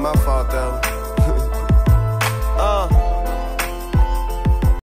my fault though.